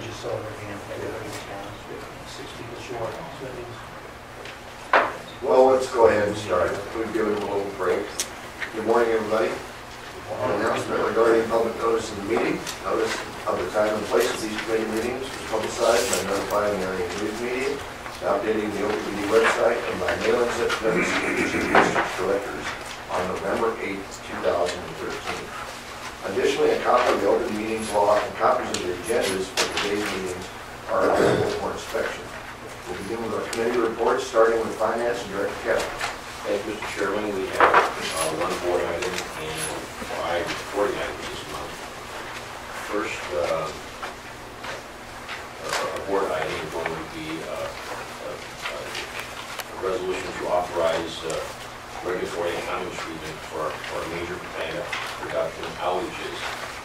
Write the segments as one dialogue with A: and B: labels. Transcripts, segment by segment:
A: bridge is sold again, everybody's down, six people short, so it is.
B: Well, let's go ahead and start. We've given them a little break. Good morning, everybody. An announcement regarding public notice of the meeting. Notice of the time and place of these committee meetings was publicized by notifying the area news media, updating the OPPD website, and by mailing such notice to each of the district directors on November 8, 2013. Additionally, a copy of the open meetings law copies of the agendas for today's meetings are available for inspection. We'll begin with our committee reports, starting with finance and director Kevin.
C: Thank you, Mr. Chairman. We have uh, one board item and five reporting items this month. First, uh, board item is to be uh, a a resolution to authorize uh, regulatory accounting treatment for for major plant production outages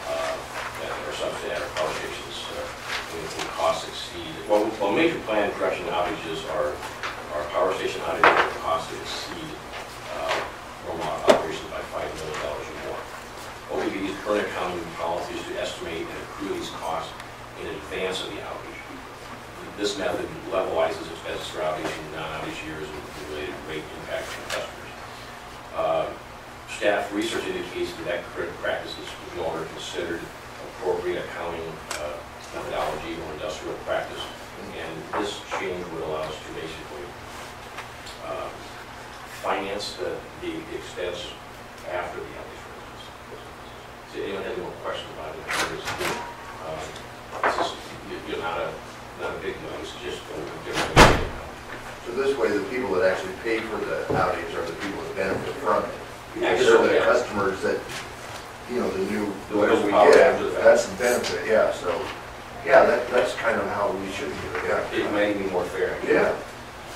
C: uh, that are subject to our power stations. uh, When costs exceed, well, well, major plant production outages are our power station outages will cost to exceed uh, normal operations by $5 million or more. OEB's current accounting policy is to estimate and accrue these costs in advance of the outage. This method levelizes expenses for outage and non-outage years and related rate impacts on customers. Uh, Staff research indicates that that current practice is no longer considered appropriate accounting uh, methodology or industrial practice, and this change would allow us to basically uh, finance the, the expense after the outage. So anyone have any more questions about it? Um, is, you- you're not a, not a big one, it's just a different.
B: So this way, the people that actually pay for the outage are the people that benefit from it. Because
C: sure,
B: they're the customers that, you know, the new,
C: The
B: we get,
C: after the fact.
B: that's the benefit, yeah, so, yeah, that, that's kind of how we should do it, yeah.
C: It
B: yeah.
C: may be more fair.
B: Yeah,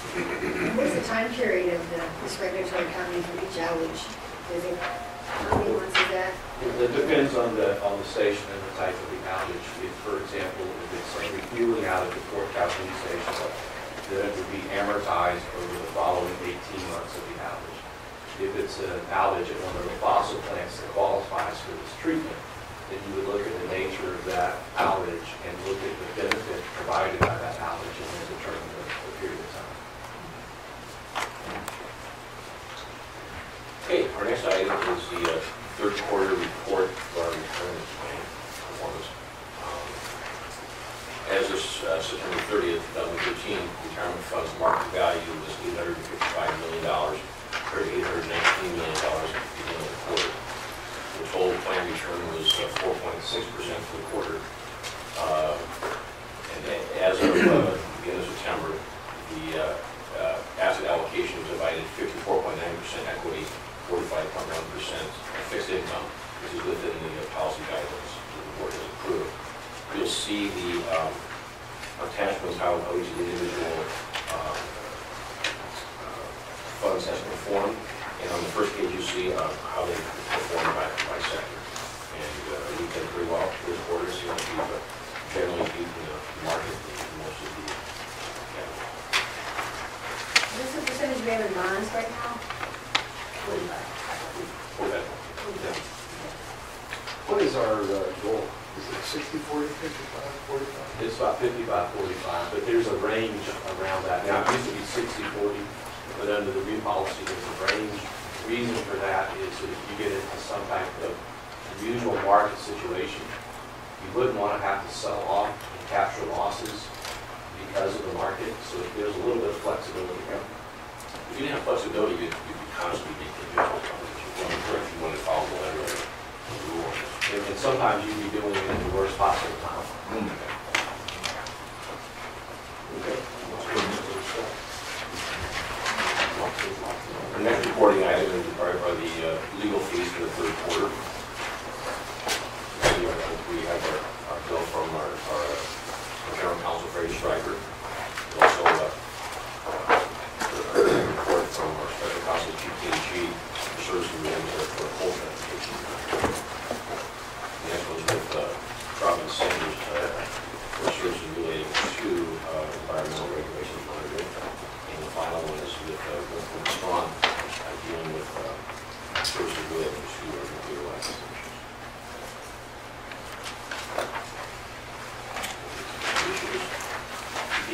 D: What's the time period of the, this regulatory accounting for each outage? Is it, how many months is that?
E: It depends on the, on the station and the type of the outage. If, for example, if it's a refueling outage at the Fort Calhoun Station, then it would be amortized over the following 18 months of the outage. If it's an outage at one of the fossil plants that qualifies for this treatment, then you would look at the nature of that outage and look at the benefit provided by that outage and then determine the the period of time.
C: Okay, our next item is the uh, third quarter report for our retirement plan performance. Um, As of uh, September 30th, 2013, retirement funds market value was $855 million, to $819 million at the beginning of the quarter. The total plan return was uh, 4.6% for the quarter. Uh, And as of uh, the beginning of September, the uh, uh, asset allocation divided 54.9% equity, 45.1% fixed income. This is within the uh, policy guidelines that the board has approved. You'll see the um, attachments, how each of the individual um, uh, funds has performed. And on the first page, you see uh, how they perform by by sector. And uh, we did pretty well this quarter, so we've uh, generally beaten the market most of the categories.
D: What's the percentage we have in bonds right now? Forty-five.
C: Go ahead. Yeah.
F: What is our uh, goal? Is it 60, 40, 55, 45?
E: It's about 55, 45, but there's a range around that. Now, it used to be 60, 40, but under the new policy, there's a range. The Reason for that is that if you get into some type of unusual market situation, you wouldn't want to have to sell off and capture losses because of the market, so there's a little bit of flexibility there.
C: If you didn't have flexibility, you'd you'd be constantly making it. If you wanted to, if you wanted to follow the letter of the rule.
E: And and sometimes you'd be doing it at the worst possible time.
C: Okay. Our next reporting item is are are the uh, legal fees for the third quarter. Our our bill from our our uh, general counsel, Fraser Stryker. Also, uh, a report from our special counsel, GKG, for services related to our coal transportation. The next one's with uh, Robin Sanders, uh, for services relating to uh, environmental regulations monitoring. And the final one is with uh, Wolfram Strong, uh, dealing with uh, services related to uh, nuclear license issues.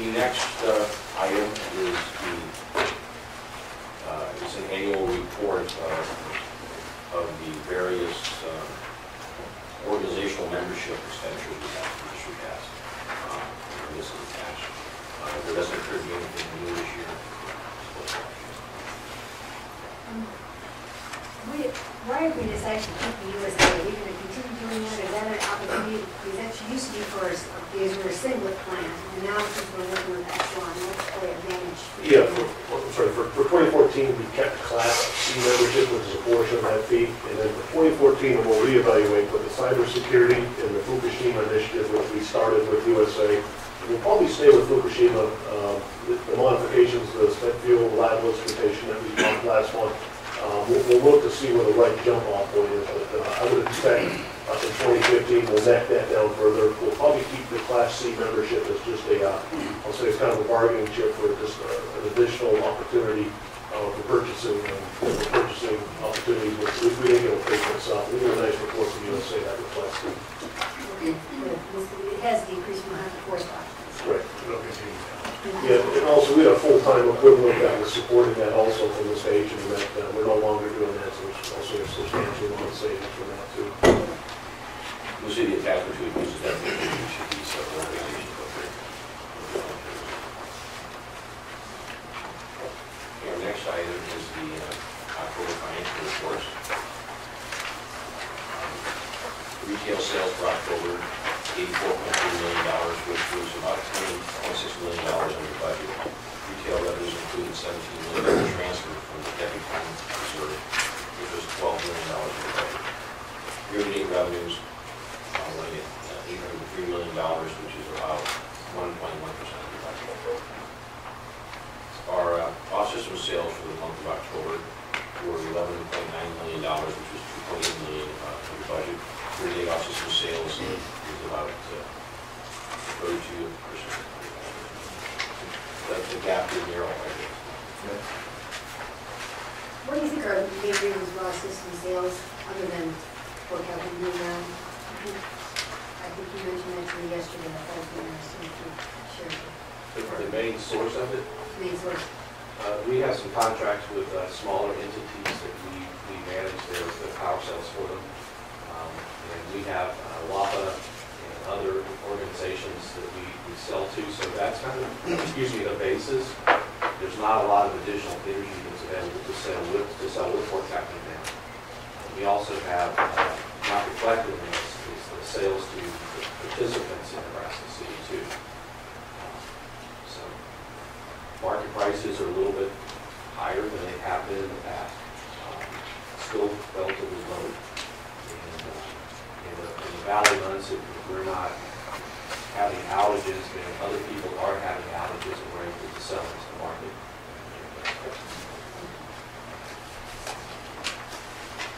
C: The next uh, item is the, uh, it's an annual report of, of the various uh, organizational membership expenditures we have, the district has. Um, This is attached. Uh, There doesn't appear to be anything new this year.
D: We, why have we decided to keep the USA? We is that an opportunity, because that used to be for us, because we're a singlet plan, and now since we're working with Exelon, what's the advantage?
G: Yeah, for, for- sorry, for, for 2014, we kept Class C membership, which is a portion of that fee. And then for 2014, we'll reevaluate with the cybersecurity and the Fukushima initiative, which we started with USA. We'll probably stay with Fukushima, um, the the modifications, the spent fuel lab instrumentation that we talked last month. Um, We'll, we'll look to see where the right jump off point is, but uh, I would expect uh, in 2015, we'll neck that down further. We'll probably keep the Class C membership as just a, uh, I'll say it's kind of a bargaining chip for just uh, an additional opportunity uh, for purchasing, um, purchasing opportunities, we we didn't get a pay for itself. We did a nice report from USA that reflects it.
D: It has decreased from 104 spots.
G: Right, it'll continue. Yeah, also, we had a full-time equivalent that was supporting that also from the stage, and that, uh, we're no longer doing that, so there's also a substantial amount of savings from that too.
C: You'll see the attachment to it, uses that, it should be there. Okay, Our next item is the uh, October financial reports. Um, Retail sales for October, eighty-four point three million dollars, which was about twenty point six million dollars under budget. Retail revenues included seventeen million dollar transfer from the deputy fund reserve, which was twelve million dollars under budget. Year-to-date revenues uh, running at eight hundred and three million which is about one point one percent of the budget. Our uh, off-system sales for the month of October were eleven point nine million dollars, which was two point eight million uh, under budget. Year-to-date off-system sales is about uh, thirty-two percent. That's the gap in I guess.
D: What do you think are the main reasons for system sales, other than what happened in now? I think you mentioned that to me yesterday, I thought it was interesting to share
E: The- The main source of it,
D: main source.
E: uh, we have some contracts with uh, smaller entities that we, we manage their, their power sales for them. Um, And we have uh, WAPA other organizations that we, we sell to, so that's kind of, excuse me, the basis. There's not a lot of additional energy that's available to sell with, to sell with Calhoun now. We also have, uh, not reflected in this, is the sales to the participants in Nebraska City too. Um, So, market prices are a little bit higher than they have been in the past. Um, Still relatively low. And, uh, in the, the valley months, if we're not having outages, then other people are having outages and we're able to sell into the market.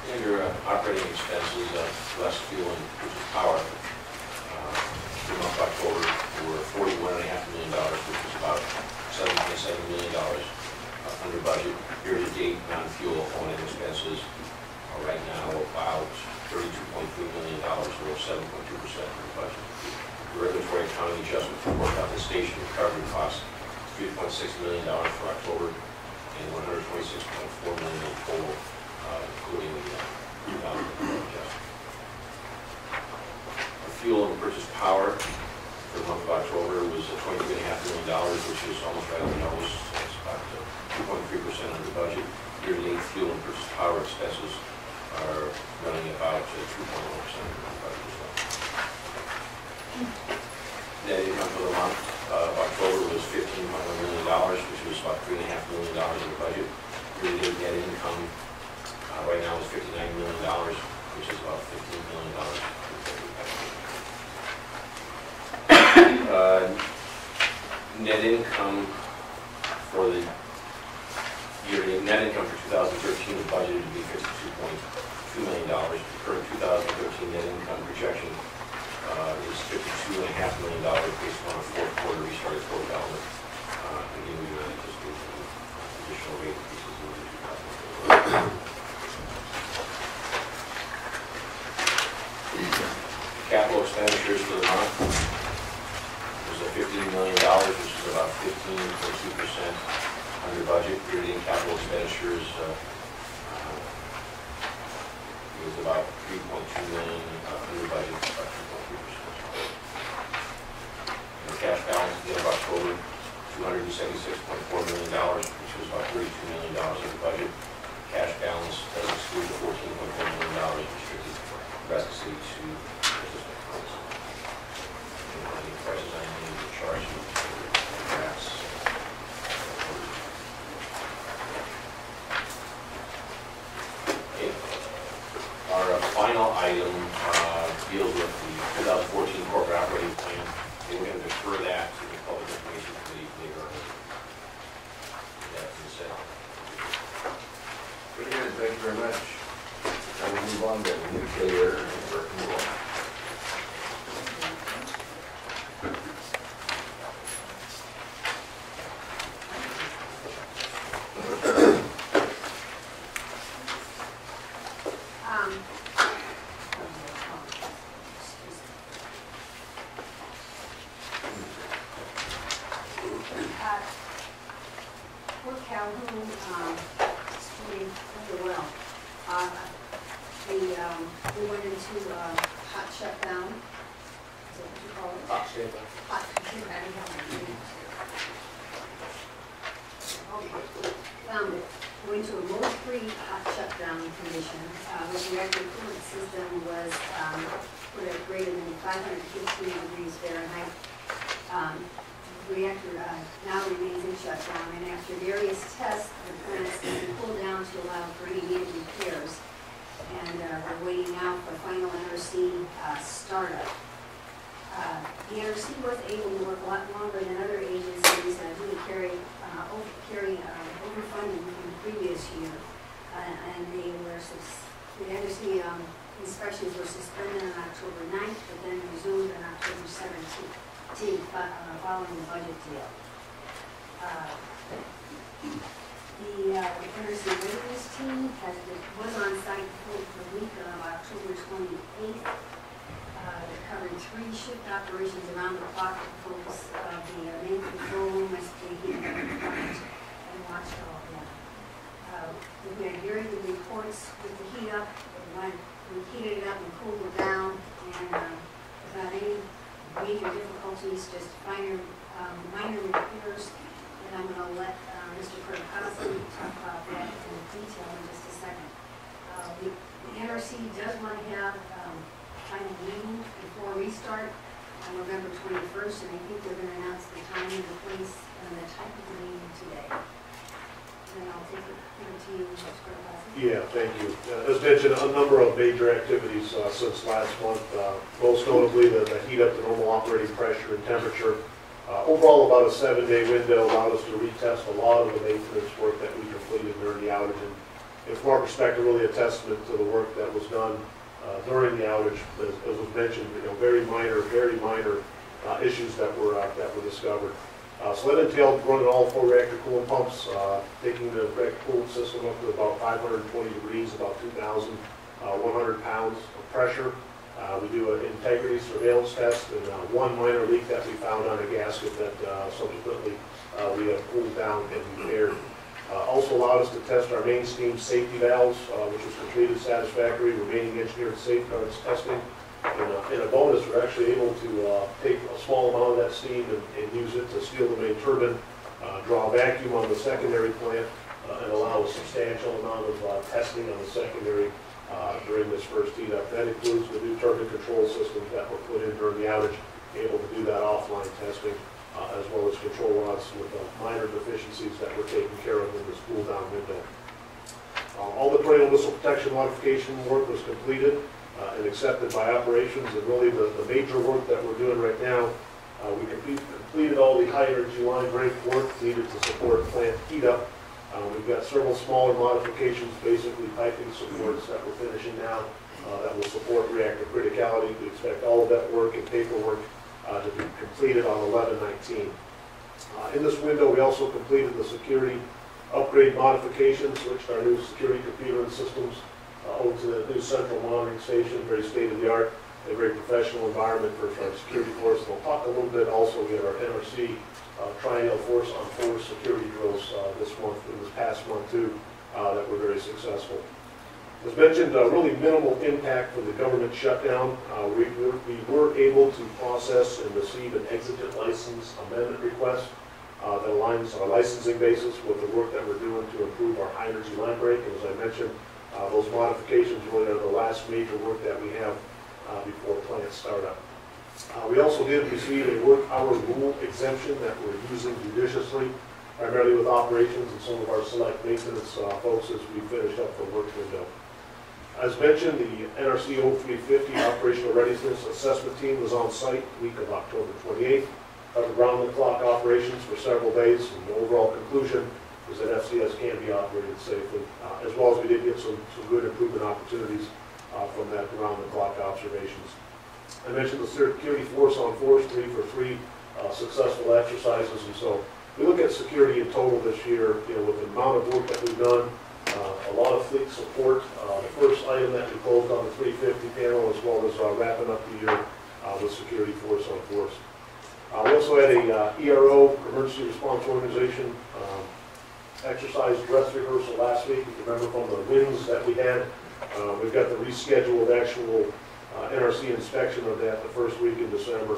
C: Under uh, operating expenses, of less fuel and power, uh, the month October were forty-one and a half million dollars, which is about seven point seven million dollars uh, under budget. Year-to-date, non-fuel O&M expenses are right now about thirty-two point three million dollars, or seven point two percent of the budget. The regulatory accounting adjustment for work station recovery costs, three point six million dollars for October, and one hundred twenty-six point four million in total, uh, including the uh, adjustment. The fuel and purchase power for the month of October was twenty-three and a half million dollars, which is almost right on the nose. It's about two point three percent of the budget. Year-to-date fuel and purchase power expenses are running about under budget. Net income for the month of October was fifteen point one million dollars, which was about three and a half million dollars in the budget. Year-to-date net income uh, right now is fifty-nine million dollars, which is about fifteen million dollars. Uh, Net income for the year, net income for 2013 is budgeted to be $52.2 million. The current 2013 net income projection uh, is $52.5 million based on a fourth quarter restarted for development. Uh, Again, we would anticipate additional rate increases in 2014. Capital expenditures for the month was a fifteen million dollars, which is about fifteen point two percent under budget. Year-to-date capital expenditures, uh, about three point two million, uh, under budget, about two point three percent. And the cash balance at the end October, two hundred and seventy-six point four million dollars, which was about thirty-two million dollars under budget. Cash balance does exclude the fourteen point four million dollars restricted Nebraska City to business accounts. Any questions on any of the charges, perhaps? Okay. Our uh, final item uh, deals with the 2014 corporate operating plan. And we're going to defer that to the Public Information Committee later on. That being said,
B: Pretty good, thank you very much. Now we move on to nuclear and renewable.
D: Um, uh, Fort Calhoun, um, is doing really well. Uh, the, um, we went into, uh, hot shutdown. Is that what you call it?
G: Hot standby.
D: Hot, I didn't have my readings here. Okay, found it. Went to a mold-free hot shutdown condition. Uh, the reactor coolant system was, um, put at greater than five hundred fifteen degrees Fahrenheit. Um, the reactor, uh, now remains in shutdown, and after various tests, the plant has been pulled down to allow for any needed repairs. And, uh, we're waiting now for final NRC, uh, startup. Uh, The NRC was able to work a lot longer than other agencies uh, due to carry, uh, over- carry uh, overfunding from the previous year. Uh, And they were, sus- the NRC um, inspections were suspended on October 9th, but then resumed on October 17th, fo- uh, following the budget deal. Uh, The uh, readiness team has, been- was on site for the week of October 28th. Uh, covering three shift operations around the clock to focus the uh, main control room, SPD, and watchdog. Uh, had very good reports with the heat up, we went, we heated it up and cooled it down, and uh, without any major difficulties, just minor, um, minor repairs. And I'm gonna let uh, Mr. Kirkowski talk about that in detail in just a second. Uh, we- The NRC does want to have um, final meeting before restart on November 21st, and I think they're going to announce the time and the place and the type of the meeting today.
G: Yeah, thank you. Uh, As mentioned, a number of major activities uh, since last month, uh, most notably the the heat up to normal operating pressure and temperature. Uh, Overall, about a seven-day window allowed us to retest a lot of the maintenance work that we completed during the outage. And- And from our perspective, really a testament to the work that was done uh, during the outage. As as was mentioned, you know, very minor, very minor uh, issues that were, that were discovered. Uh, So that entailed running all four reactor coolant pumps, uh, taking the reactor coolant system up to about 520 degrees, about 2,100 pounds of pressure. Uh, We do an integrity surveillance test and uh, one minor leak that we found on a gasket that uh, subsequently uh, we have cooled down and repaired. Uh, Also allowed us to test our main steam safety valves, uh, which was completed satisfactory, remaining engineered safeguards testing. Uh, and a bonus, we're actually able to uh, take a small amount of that steam and and use it to seal the main turbine, uh, draw vacuum on the secondary plant, uh, and allow a substantial amount of uh, testing on the secondary uh, during this first heat up. That includes the new turbine control systems that were put in during the outage, able to do that offline testing, as well as control rods with minor deficiencies that were taken care of in this cool down window. All the tornado missile protection modification work was completed uh, and accepted by operations, and really the, the major work that we're doing right now, uh, we complete- completed all the high energy line break work needed to support plant heat up. Uh, We've got several smaller modifications, basically piping supports that we're finishing now, uh, that will support reactor criticality. We expect all of that work and paperwork uh, to be completed on 11/19. Uh, In this window, we also completed the security upgrade modifications, which our new security computer and systems to the new central monitoring station, very state-of-the-art, a very professional environment for our security force. I'll talk a a little bit also, we had our NRC uh, Triennial Force on Force security drills uh, this month, and this past month too, uh, that were very successful. As mentioned, uh, really minimal impact from the government shutdown. Uh, We we- we were able to process and receive an exigent license amendment request uh, that aligns our licensing basis with the work that we're doing to improve our high-energy line break. And as I mentioned, uh, those modifications really are the last major work that we have uh, before plant startup. Uh, We also did receive a work hour rule exemption that we're using judiciously, primarily with operations and some of our select maintenance uh, folks as we finish up the work window. As mentioned, the NRC 0350 Operational Readiness Assessment Team was on site the week of October 28th, covered round-the-clock operations for several days, and the overall conclusion is that FCS can be operated safely, uh, as well as we did get some, some good improvement opportunities uh, from that round-the-clock observations. I mentioned the security force on force, three for three uh, successful exercises, and so we look at security in total this year, you know, with the amount of work that we've done, uh, a lot of fleet support. Uh, The first item that we closed on the 350 panel, as well as uh, wrapping up the year with security force on force. We also had a ERO, Emergency Response Organization, um, exercise dress rehearsal last week. If you remember from the winds that we had, uh, we've got the rescheduled actual uh, NRC inspection of that the first week in December.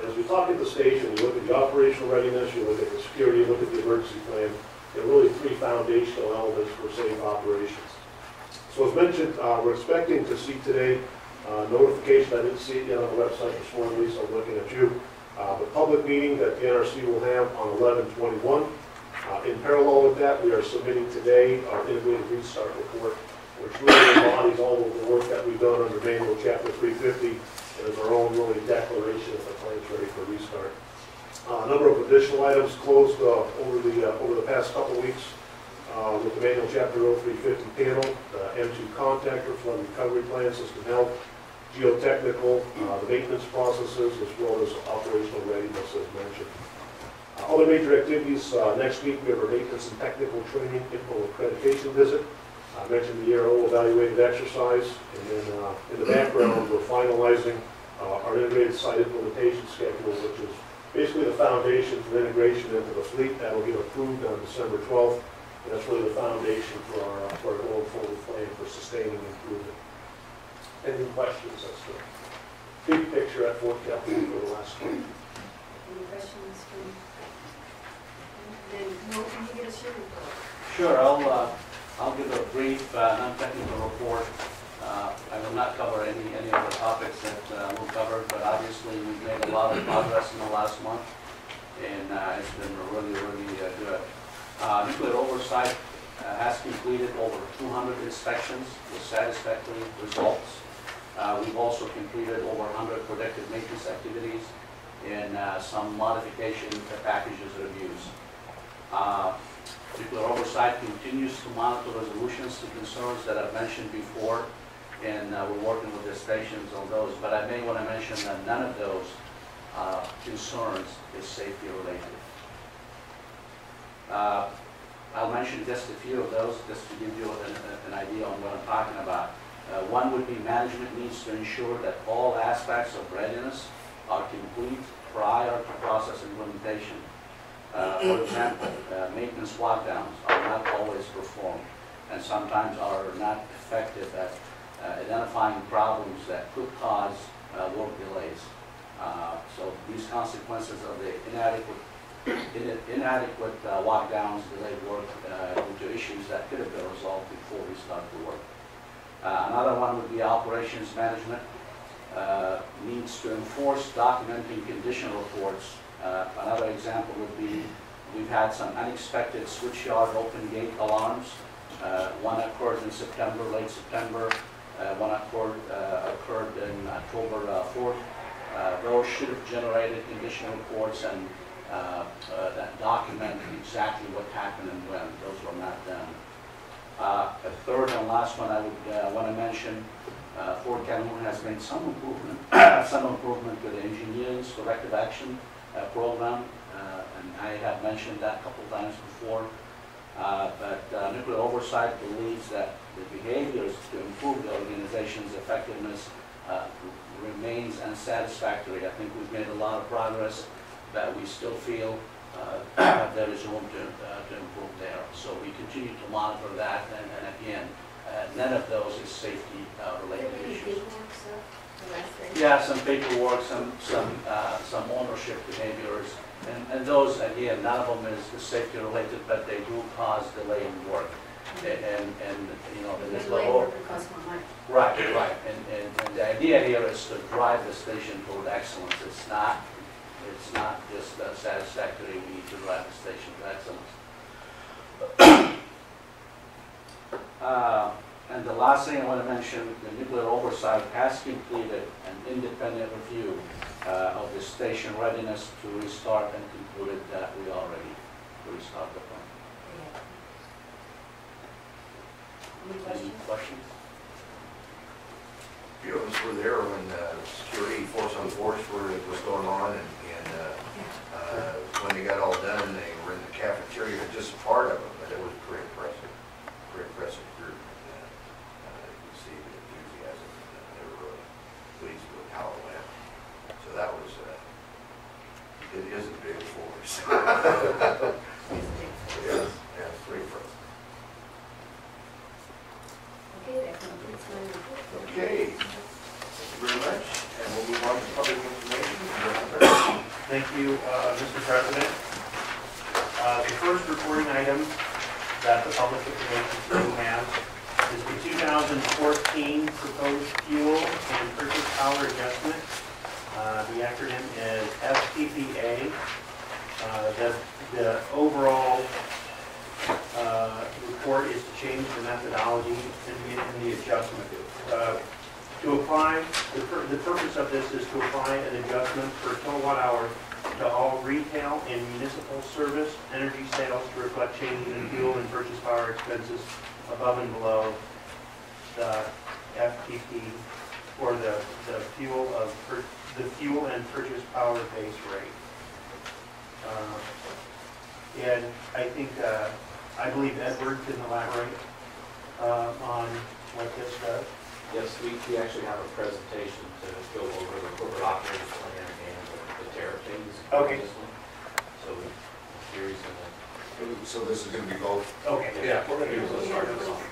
G: And as we talk at the station, you look at the operational readiness, you look at the security, you look at the emergency plan, there are really three foundational elements for safe operations. So as mentioned, uh, we're expecting to see today uh, notification, I didn't see it yet on the website this morning, Lisa, I'm looking at you, uh, the public meeting that the NRC will have on 11/21. Uh, In parallel with that, we are submitting today our integrated restart report, which really embodies all of the work that we've done under manual chapter 350, and is our own really declaration that the plant's ready for restart. Uh, A number of additional items closed uh, over the, uh, over the past couple of weeks uh, with the manual chapter 0350 panel, the M2 contactor, flood recovery plan, system health, geotechnical, uh, the maintenance processes, as well as operational readiness as mentioned. Other major activities, uh, next week we have our maintenance and technical training info accreditation visit. I mentioned the ERO evaluated exercise, and then uh, in the background, we're finalizing uh, our integrated site implementation schedule, which is basically the foundation for integration into the fleet. That'll get approved on December 12th. And that's really the foundation for our, for our going forward plan for sustaining improvement. Any questions as to big picture at Fort Calhoun for the last one?
D: Any questions from?
H: Sure, I'll, uh, I'll give a brief, uh, non-technical report. Uh, I will not cover any, any of the topics that uh, we'll cover, but obviously we've made a lot of progress in the last month, and uh, it's been really, really uh, good. Nuclear oversight has completed over 200 inspections with satisfactory results. We've also completed over 100 predictive maintenance activities and some modification to packages reviews. Uh, Nuclear oversight continues to monitor resolutions to concerns that I've mentioned before, and uh, we're working with the stations on those. But I may want to mention that none of those uh, concerns is safety related. Uh, I'll mention just a few of those, just to give you an an idea on what I'm talking about. Uh, One would be management needs to ensure that all aspects of readiness are complete prior to process implementation. Uh, For example, uh, maintenance lockdowns are not always performed and sometimes are not effective at uh, identifying problems that could cause uh, work delays. Uh, So these consequences of the inadequate in- inadequate uh, lockdowns, delayed work uh, due to issues that could have been resolved before we start the work. Uh, Another one would be operations management uh, needs to enforce documenting condition reports. Uh, Another example would be, we've had some unexpected switchyard open gate alarms. Uh, One occurred in September, late September, uh, one occurred, uh, occurred in October uh, 4th. Uh, Those should have generated condition reports and uh, uh, that document exactly what happened and when. Those were not done. Uh, A third and last one I would want to mention, uh, Fort Calhoun has made some improvement, some improvement to the engineering's corrective action uh, program, uh, and I have mentioned that a couple times before. Uh, But uh, nuclear oversight believes that the behaviors to improve the organization's effectiveness uh, remains unsatisfactory. I think we've made a lot of progress, but we still feel uh, there is room to uh, to improve there. So we continue to monitor that, and and again, uh, none of those is safety-related issues.
D: Paperwork, so, the last thing?
H: Yeah, some paperwork, some, some, uh, some ownership behaviors, and, and those, again, none of them is is safety related, but they do cause delay in work. A- And, and, you know, there is
D: And
H: the
D: labor
H: whole,
D: would cost more money.
H: right, right, and, and, and the idea here is to drive the station toward excellence. It's not, it's not just uh, satisfactory, we need to drive the station to excellence. Uh, And the last thing I want to mention, the nuclear oversight has completed an independent review uh, of the station readiness to restart and concluded that we are ready to restart the plant.
D: Any
H: Any
D: questions?
H: questions?
B: few of us were there when uh, security force on force were, was going on, and, and uh, uh, when they got all done, they were in the cafeteria, just part of it, but it was pretty impressive, pretty impressive group. and, uh, uh, You could see the enthusiasm, and they were really pleased with how it went. So that was, uh, it is a big force. Yes, yeah, it's pretty impressive.
D: Okay, that completes my report.
B: Okay, thank you very much, and we'll move on to public information.
A: Thank you, uh, Mr. President. Uh, The first reporting item that the public information team has is the 2014 proposed fuel and purchase power adjustment. Uh, The acronym is FPPA. Uh, The the overall uh, report is to change the methodology and the and the adjustment. Uh, To apply, the pur- the purpose of this is to apply an adjustment per kilowatt hour to all retail and municipal service energy sales to reflect changes in fuel and purchase power expenses above and below the FPP or the, the fuel of, the fuel and purchase power base rate. Uh, And I think, uh, I believe Edward can elaborate uh, on what this does.
E: Yes, we, we actually have a presentation to go over the corporate operating plan and the- the tariff changes.
A: Okay.
E: So, here's, uh,
B: So this is gonna be both
A: Okay.
E: yeah, we're gonna do, let's start this off.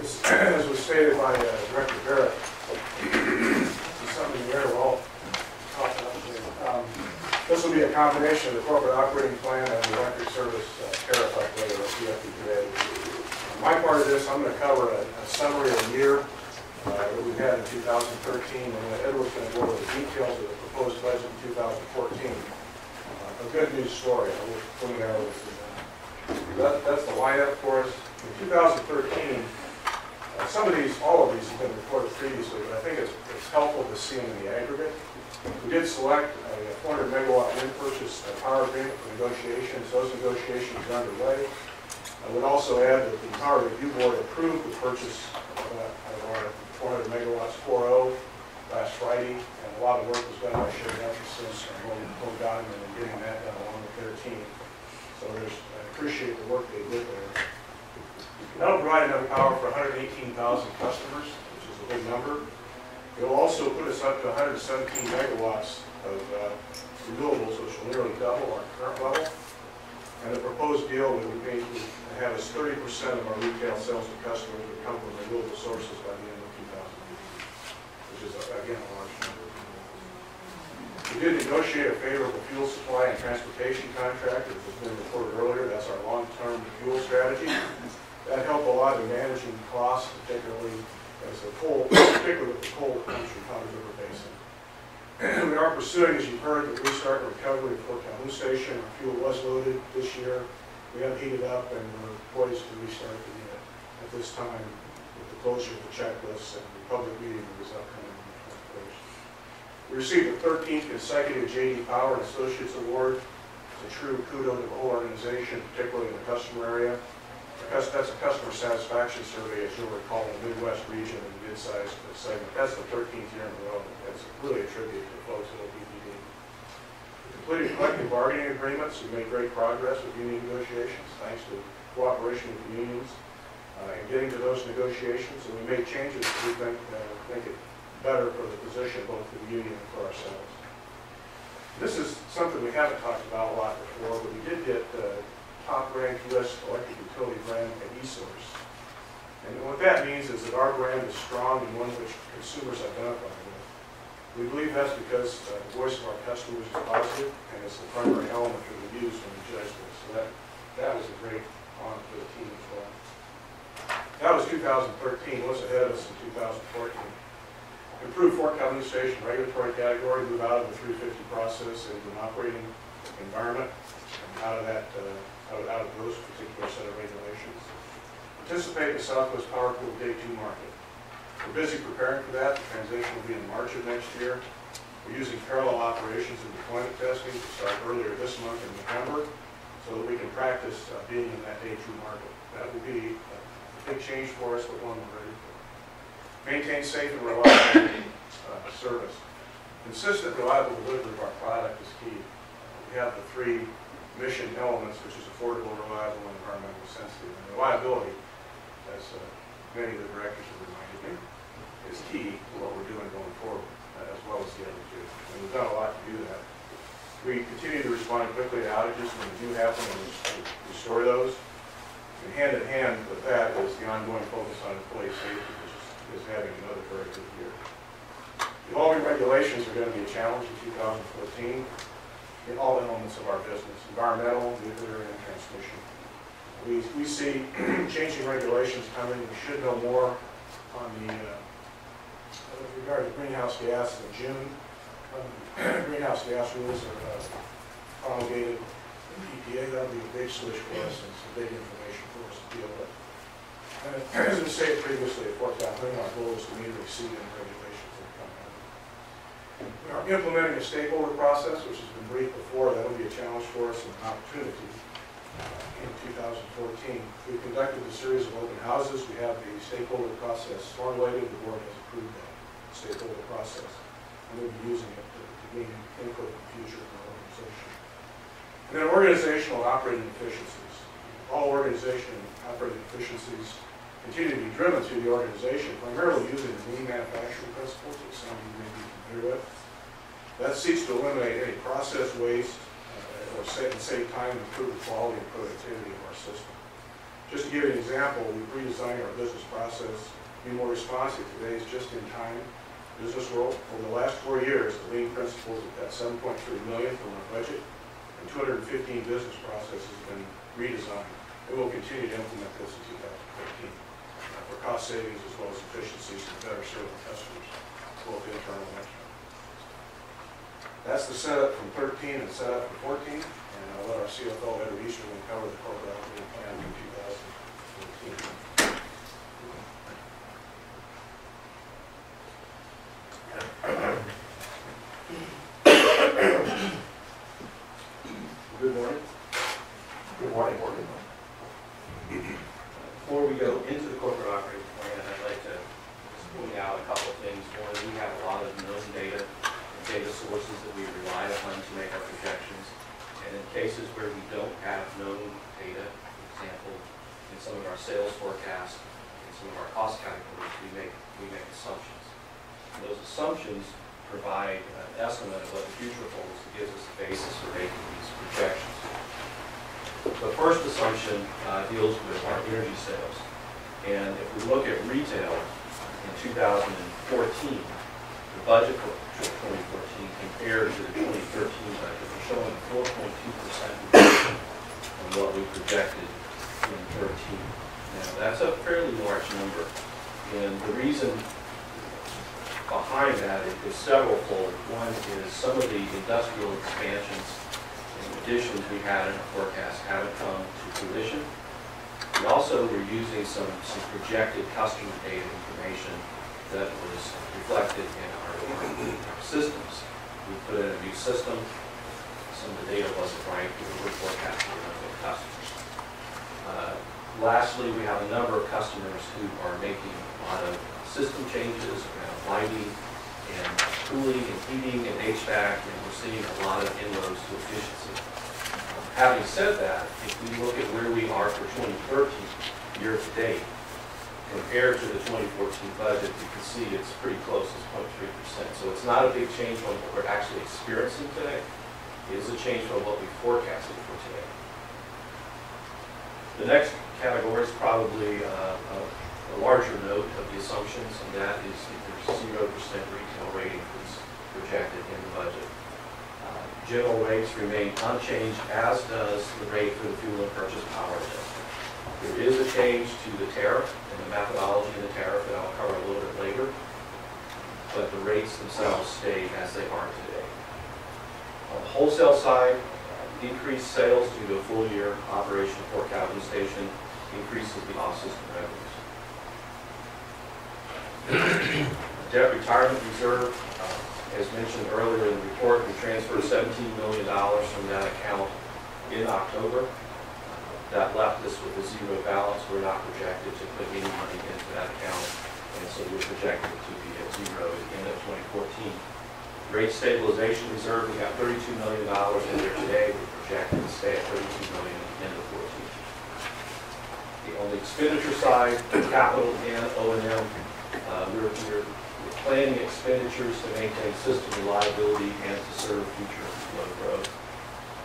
I: As as was stated by uh, Director Barrett, this is something the mayor will all talk about. today. Um, This will be a combination of the corporate operating plan and the electric service uh, tariff upgrade or CFPA. My part of this, I'm going to cover a a summary of the year uh, that we had in 2013, and then Edward's going to go over the details of the proposed budget in 2014. Uh, A good news story, I will bring that over to you. That- That's the lineup for us. In 2013, uh, Some of these, all of these have been reported previously, but I think it's it's in the aggregate. We did select a 400 megawatt wind purchase power agreement for negotiations. Those negotiations are underway. I would also add that the Power Review Board approved the purchase of uh, of our 400 megawatts 4.0 last Friday, and a lot of work was done by Sherry Hutchinson and William Cole Donovan in getting that done along with their team. So there's, I appreciate the work they did there. That'll provide enough power for 118,000 customers, which is a big number. It'll also put us up to 117 megawatts of uh, renewables, which will nearly double our current level. And the proposed deal would to have us 30% of our retail sales to customers would come from renewable sources by the end of 2018, which is, again, a large number. We did negotiate a favorable fuel supply and transportation contract, as has been reported earlier. That's our long-term fuel strategy. That helped a lot in managing costs, particularly as the coal, particularly with the coal comes from Powder River Basin. We are pursuing, as you've heard, the restart recovery of Fort Calhoun Station. Our fuel was loaded this year. We have heated up and we're poised to restart the unit at this time with the closure of the checklists and the public meeting that is upcoming on the 21st. We received the 13th consecutive JD Power and Associates Award. It's a true kudo to the whole organization, particularly in the customer area. That's a customer satisfaction survey, as you'll recall, in the Midwest region and mid-sized segment. That's the 13th year in a row. That's really a tribute to folks at OPPD. We completed collective bargaining agreements, we made great progress with union negotiations, thanks to cooperation with the unions uh, in getting to those negotiations, and we made changes that we think uh, make it better for the position, both for the union and for ourselves. This is something we haven't talked about a lot before, but we did get uh, top-ranked U.S. electric utility brand at eSource. And what that means is that our brand is strong and one which consumers identify with. We believe that's because uh, the voice of our customers is positive, and it's the primary element that we use when we judge this. So that, that was a great honor for the team as well. That was 2013, what's ahead of us in 2014? Improve Cavanagh Station regulatory category, move out of the 350 process into an operating environment, and out of that, uh, out out of those particular set of regulations. Participate in the Southwest Power Pool Day 2 market. We're busy preparing for that, the transition will be in March of next year. We're using parallel operations and deployment testing to start earlier this month in November, so that we can practice uh, being in that Day 2 market. That will be a big change for us, but one we're ready for. Maintain safe and reliable uh, service. Consistent, reliable delivery of our product is key. We have the three mission elements, which is affordable, reliable, and environmentally sensitive. And reliability, as uh, many of the directors have reminded me, is key to what we're doing going forward, uh, as well as the other two. And we've done a lot to do that. We continue to respond quickly to outages when they do happen and restore those. And hand in hand with that is the ongoing focus on employee safety, which is, having another very good year. Evolving regulations are going to be a challenge in 2014 in all elements of our business, environmental, nuclear, and transmission. We, we see changing regulations coming, we should know more on the, uh, with regard to greenhouse gas in June. Um, Greenhouse gas rules are uh, promulgated in EPA, that'll be a big switch for us and some big information for us to deal with. And as we said previously, at Fort Calhoun, our goal is to meet or exceed come out. We are implementing a stakeholder process, which has been briefed before, that'll be a challenge for us and an opportunity uh, in 2014. We conducted a series of open houses, we have the stakeholder process formulated, the board has approved that stakeholder process. And we'll be using it to to gain input in the future of our organization. And then organizational operating efficiencies. All organization operating efficiencies continue to be driven through the organization, primarily using the lean manufacturing principles, which some of you may be That seeks to eliminate any process waste uh, or save, save time and improve the quality and productivity of our system. Just to give you an example, we've redesigned our business process to be more responsive to today's just-in-time business world. Over the last four years, the lean principles have got 7.3 million from our budget, and 215 business processes have been redesigned. We'll continue to implement this in 2015 uh, for cost savings as well as efficiencies and better serve our customers, both internal and external. That's the setup from 13 and setup for 14, and I'll let our CFO, Edward Easley, cover the corporate
E: General rates remain unchanged, as does the rate for the fuel and purchase power adjustment. There is a change to the tariff and the methodology of the tariff that I'll cover a little bit later, but the rates themselves stay as they are today. On the wholesale side, increased sales due to a full year operation of Fort Calhoun Station increases the off-system revenues. Debt retirement reserve, as mentioned earlier in the report, we transferred $17 million from that account in October. That left us with a zero balance. We're not projected to put any money into that account, and so we're projected to be at zero at the end of 2014. Rate stabilization reserve, we got $32 million in there today. We're projected to stay at 32 million at the end of 14. The on the expenditure side, capital and O and M, uh, we're we're planning expenditures to maintain system reliability and to serve future load growth.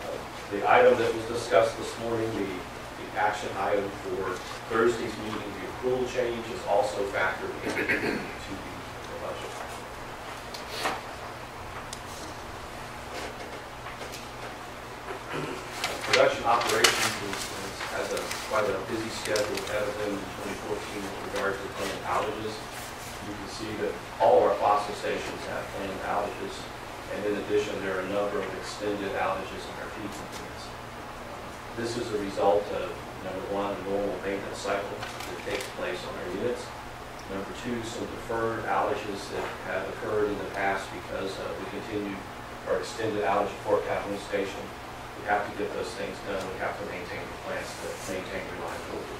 E: Uh, The item that was discussed this morning, the, the action item for Thursday's meeting, the accrual change is also factored into the budget. Production operations has a, quite a busy schedule ahead of them in 2014 with regard to planned outages. You can see that all of our fossil stations have planned outages, and in addition, there are a number of extended outages in our peaking units. This is a result of, number one, the normal maintenance cycle that takes place on our units. Number two, some deferred outages that have occurred in the past because uh, we continue our extended outage Fort Calhoun Station. We have to get those things done, we have to maintain the plants to maintain reliability.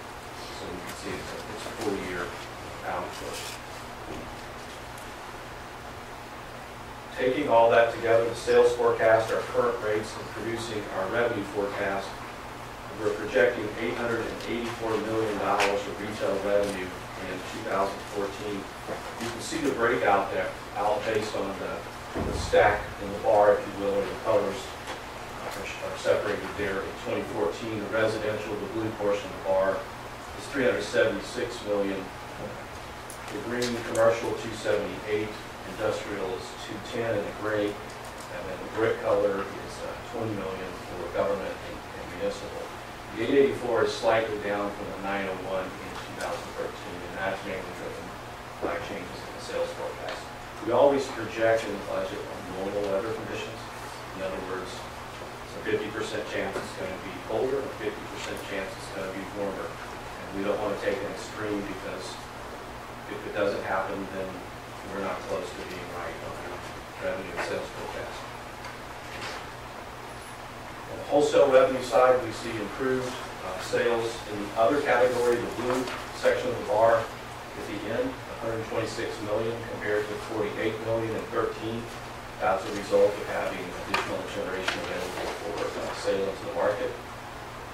E: So you can see it's a, it's a full year outage. Taking all that together, the sales forecast, our current rates, and producing our revenue forecast, we're projecting eight hundred and eighty-four million dollars of retail revenue in two thousand fourteen. You can see the breakout there, out based on the, the stack in the bar, if you will, or the colors are are separated there. In twenty fourteen, the residential, the blue portion of the bar is three hundred seventy-six million. The green commercial, two seventy-eight, industrial is two-ten in the gray, and then the brick color is uh, twenty million for government and and municipal. The eight eighty-four is slightly down from the nine oh one in two thousand thirteen, and that's mainly driven by changes in the sales forecast. We always project in the budget on normal weather conditions. In other words, it's a fifty percent chance it's gonna be colder, a fifty percent chance it's gonna be warmer. And we don't wanna take an extreme because if it doesn't happen, then we're not close to being right on our revenue and sales forecast. On the wholesale revenue side, we see improved uh, sales in the other category, the blue section of the bar at the end, 126 million compared to 48 million and 13. That's a result of having additional generation available for uh, sale into the market.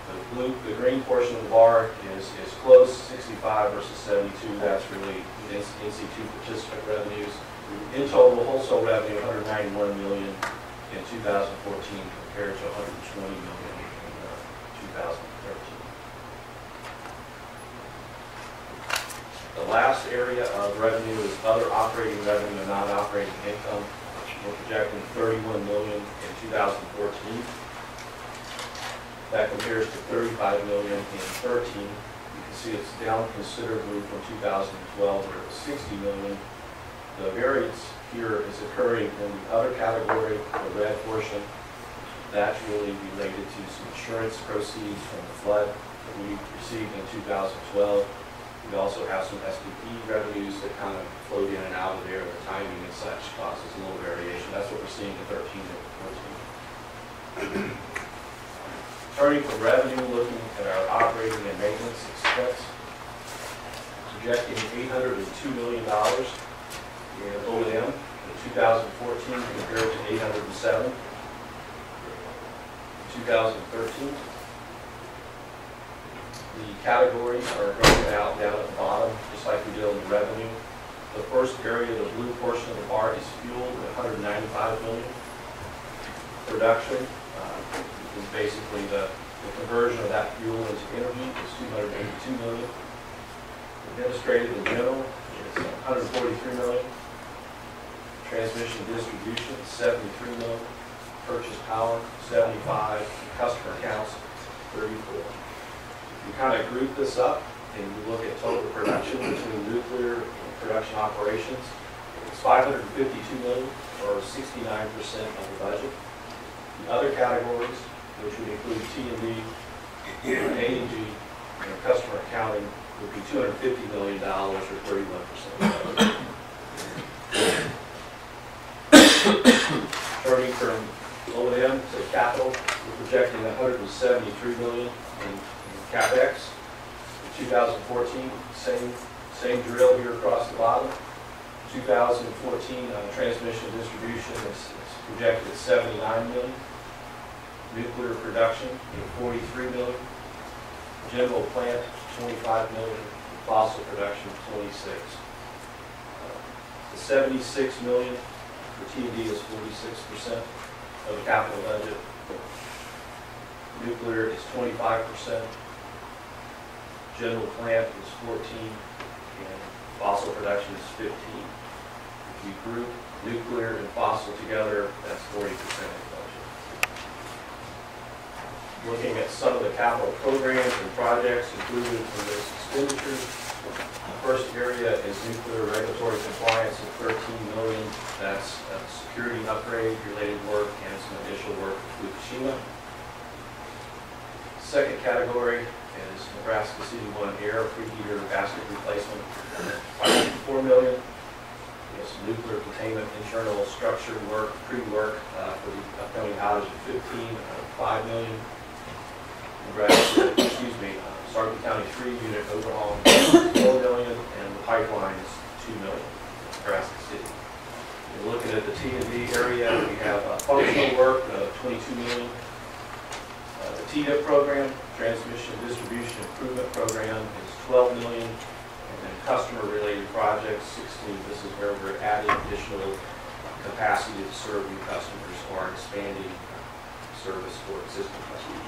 E: The blue, the green portion of the bar is, is close, 65 versus 72. That's really NC2 participant revenues. In total, wholesale revenue, 191 million in 2014 compared to 120 million in uh, 2013. The last area of revenue is other operating revenue and non-operating income. We're projecting 31 million in 2014. That compares to 35 million in 13. See it's down considerably from 2012, where it was 60 million. The variance here is occurring in the other category, the red portion. That's really related to some insurance proceeds from the flood that we received in 2012. We also have some SPP revenues that kind of float in and out of there, the timing and such causes a little variation. That's what we're seeing in 13 and 14. Turning from revenue, looking at our operating and maintenance expense, projecting $802 million in O and M in in 2014 compared to 807 in 2013. The categories are broken out down at the bottom, just like we did on the revenue. The first area, the blue portion of the bar is fuel, at 195 million. Production uh, basically the the conversion of that fuel into energy is 282 million. Administrative and general is 143 million. Transmission and distribution, 73 million. Purchase power, 75. Customer accounts, 34. You kind of group this up and you look at total production between nuclear and production operations. It's 552 million or 69% of the budget. The other categories, which would include T and D, A and G, and customer accounting, would be $250 million or 31% of the. Turning from O and M to capital, we're projecting 173 million in in CapEx. In 2014, same, same drill here across the bottom. 2014, uh, transmission distribution is is projected at 79 million. Nuclear production, 43 million. General plant, 25 million. Fossil production, 26. Uh, The 76 million for T and D is 46% of the capital budget. Nuclear is 25%. General plant is 14, and fossil production is 15. If you group nuclear and fossil together, that's 40% of the budget. Looking at some of the capital programs and projects included in this expenditure. the first area is nuclear regulatory compliance of 13 million. That's security upgrade related work and some additional work at Fukushima. Second category is Nebraska City One Air preheater basket replacement, 4 million. Some nuclear containment internal structure work, pre-work uh, for the upcoming outage of 15, uh, 5 million. Nebraska, excuse me, Sarpy County 3 unit overhaul, 4 million, and the pipeline is 2 million, Nebraska City. We're looking at the T and D area, we have uh, functional work, of 22 million. Uh, The TDIP program, Transmission Distribution Improvement Program, is 12 million. And then customer-related projects, 16, this is where we're adding additional capacity to serve new customers or expanding service for existing customers.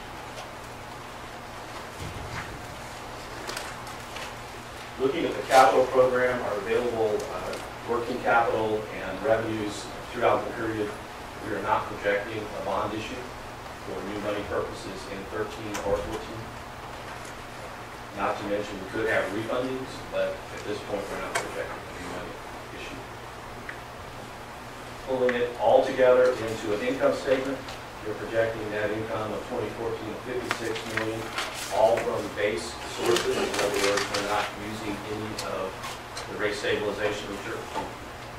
E: Looking at the capital program, our available uh, working capital and revenues throughout the period, we are not projecting a bond issue for new money purposes in 13 or 14. Not to mention, we could have refundings, but at this point, we're not projecting a new money issue. Pulling it all together into an income statement, we're projecting net income of 2014 of 56 million, all from base sources. In other words, we're not using any of the rate stabilization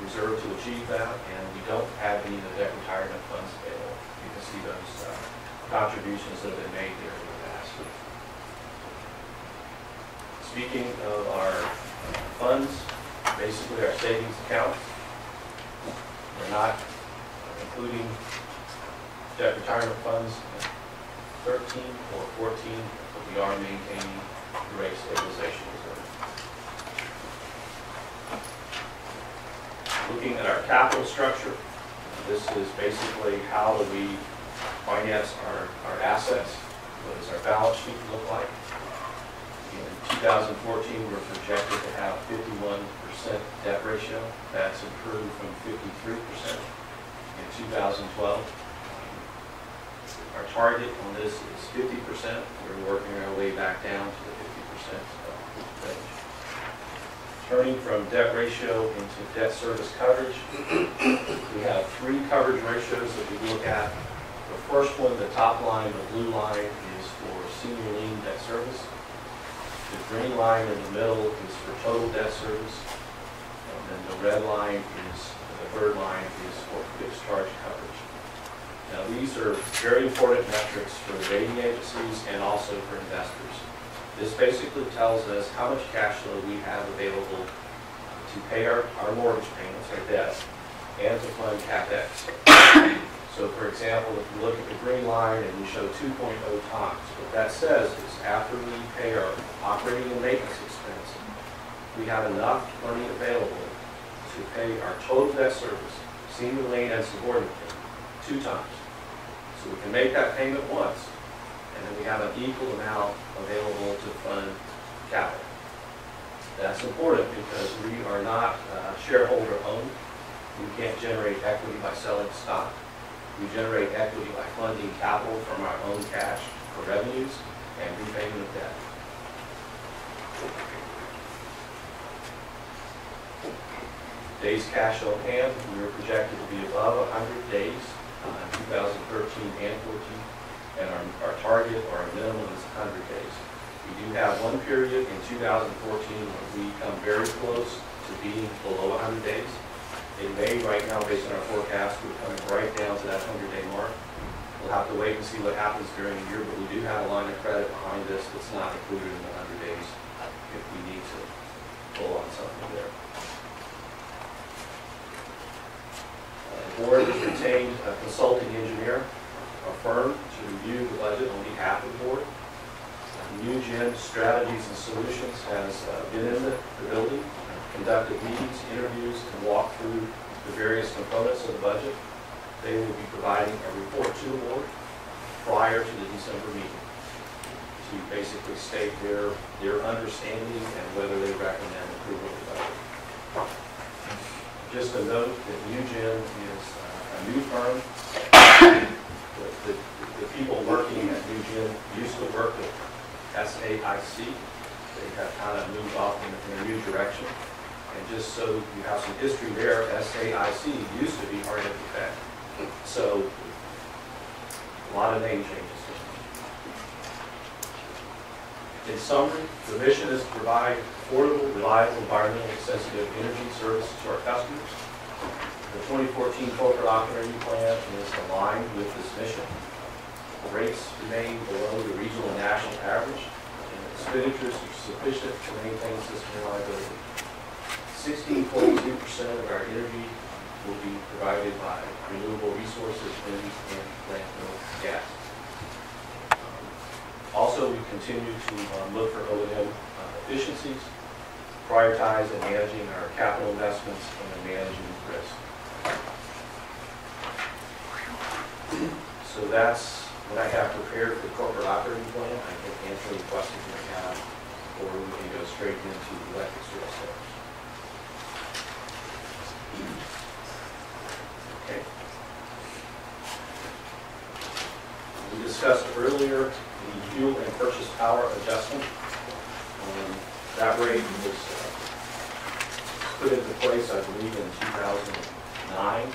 E: reserve to achieve that, and we don't have any of the debt retirement funds available. You can see those uh, contributions that have been made here in the past. Speaking of our funds, basically our savings accounts, we're not including debt retirement funds 13 or 14, but we are maintaining the rate stabilization reserve. Looking at our capital structure, this is basically how do we finance our, our assets? What does our balance sheet look like? In 2014, we're projected to have 51% debt ratio. That's improved from 53% in 2012. Our target on this is 50%. We're working our way back down to the 50% range. Turning from debt ratio into debt service coverage, we have three coverage ratios that we look at. The first one, the top line, the blue line, is for senior lien debt service. The green line in the middle is for total debt service. And then the red line is, the third line is for fixed charge coverage. Uh, now, these are very important metrics for the rating agencies and also for investors. This basically tells us how much cash flow we have available to pay our, our mortgage payments, our debt, and to fund CapEx. So for example, if you look at the green line and we show 2.0 times, what that says is after we pay our operating and maintenance expense, we have enough money available to pay our total debt service, senior lien and subordinate two times. So we can make that payment once, and then we have an equal amount available to fund capital. That's important because we are not uh, shareholder owned. We can't generate equity by selling stock. We generate equity by funding capital from our own cash for revenues and repayment of debt. Days cash on hand, we are projected to be above 100 days 2013 and 14, and our, our target or our minimum is 100 days. We do have one period in 2014 when we come very close to being below 100 days. In May, right now, based on our forecast, we're coming right down to that 100-day mark. We'll have to wait and see what happens during the year, but we do have a line of credit behind this that's not included in the 100 days if we need to pull on something there. Uh, The board has retained a consulting engineer, a firm, to review the budget on behalf of the board. NewGen Strategies and Solutions has uh, been in the the building, conducted meetings, interviews, and walked through the various components of the budget. They will be providing a report to the board prior to the December meeting to basically state their, their understanding and whether they recommend approval of the budget. Just a note that New Gen is uh, a new firm. The, the, the people working at New Gen used to work with SAIC. They have kind of moved off in, in a new direction. And just so you have some history there, SAIC used to be R.W. Beck. So, a lot of name changes. In summary, the mission is to provide affordable, reliable, environmentally sensitive energy services to our customers. The 2014 corporate operating plan is aligned with this mission. Rates remain below the regional and national average, and expenditures are sufficient to maintain system reliability. 16.2% of our energy will be provided by renewable resources, wind and landfill gas. Also, we continue to um, look for O and M uh, efficiencies, prioritize and managing our capital investments, and managing risk. So that's what I have prepared for the corporate operating plan. I can answer any questions you have, or we can go straight into the electric service. Okay. We discussed earlier the fuel and purchase power adjustment. Um, That rate was put into place, I believe, in 2009, and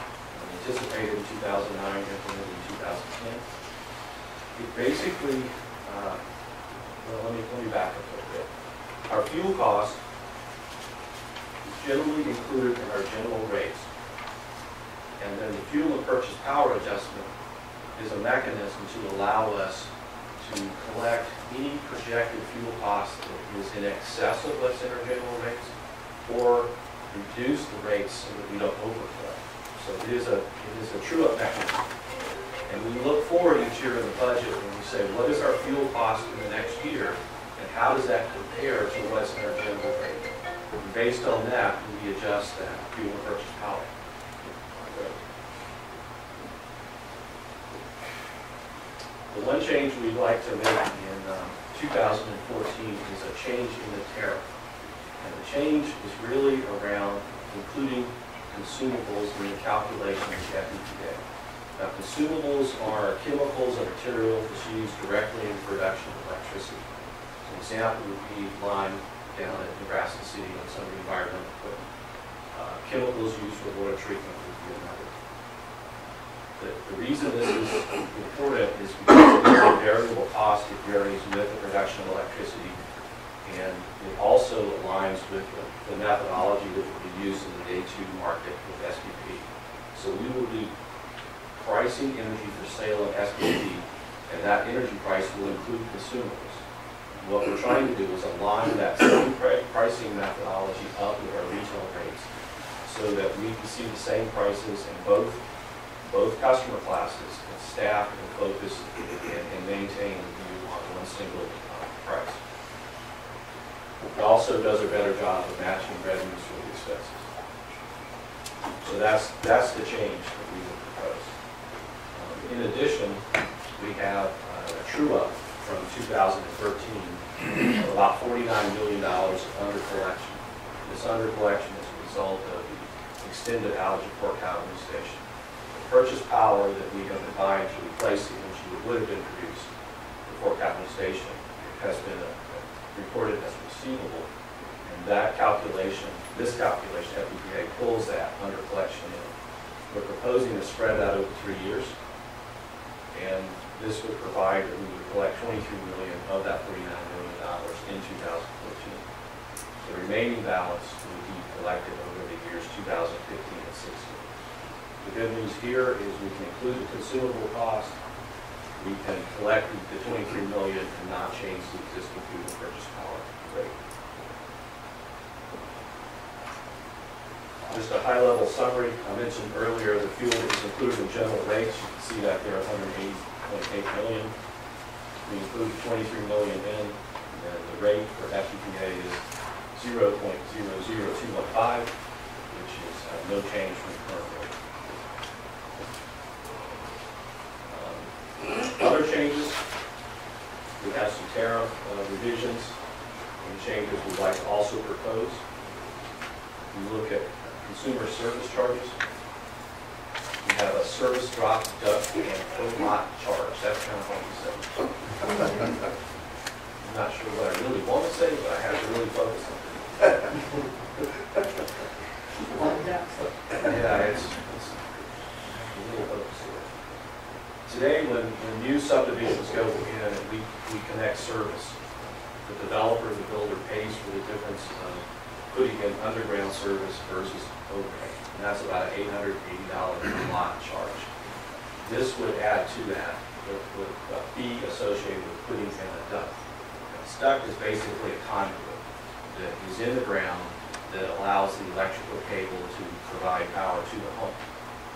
E: anticipated in 2009, implemented in 2010. It basically, uh, well, let me, let me back up a little bit. Our fuel cost is generally included in our general rates. And then the fuel and purchase power adjustment is a mechanism to allow us to collect any projected fuel cost that is in excess of what's in our general rates, or reduce the rates so that we don't overcollect. So it is a, it is a true-up mechanism. And we look forward each year in the budget and we say, what is our fuel cost in the next year? And how does that compare to what's in our general rate? And based on that, we adjust that fuel purchase power. The one change we'd like to make in um, 2014 is a change in the tariff. And the change is really around including consumables in the calculation of the FPPA. Now, consumables are chemicals and materials that's used directly in production of electricity. So An example would be lime down at Nebraska City on some of the environmental equipment. Uh, Chemicals used for water treatment. The, the reason this is important is because a variable cost, it varies with the production of electricity. And it also aligns with the, the methodology that will be used in the day two market with SPP. So we will be pricing energy for sale of SPP, and that energy price will include consumers. What we're trying to do is align that same pri- pricing methodology up with our retail rates, so that we can see the same prices in both, both customer classes, and staff and focus and, and maintain view on one single uh, price. It also does a better job of matching revenues with expenses. So that's, that's the change that we would propose. Um, In addition, we have uh, a true-up from 2013 of about $49 million of under collection. This under collection is a result of the extended outage of Fort Calhoun Station. Purchase power that we have been buying to replace the energy that would have been produced before Station has been uh, reported as receivable. And that calculation, this calculation, FPPA pulls that under collection in. We're proposing to spread that over three years. And this would provide that we would collect 23 million of that 49 million dollars in 2014. The remaining balance will be collected over the years 2015 and 16. The good news here is we can include the consumable cost, we can collect the 23 million and not change the existing and purchase power rate. Just a high-level summary, I mentioned earlier, the fuel is included in general rates, you can see that there, 180.8 million. We include 23 million in, and the rate for FPPA is 0.00215, which is uh, no change from the current rate. Um, Other changes, we have some tariff uh, revisions and changes we'd like to also propose. We look at consumer service charges. We have a service drop, duct, and per lot charge. That's kind of what we said. I'm not sure what I really want to say, but I have to really focus on it. Yeah, it's, it's a little focus here. Today, when, when new subdivisions go in and we, we connect service, the developer, the builder pays for the difference of putting in underground service versus overhead. And that's about an eight hundred eighty dollar per lot charge. This would add to that with, with a fee associated with putting in a duct. A duct is basically a conduit that is in the ground that allows the electrical cable to provide power to the home.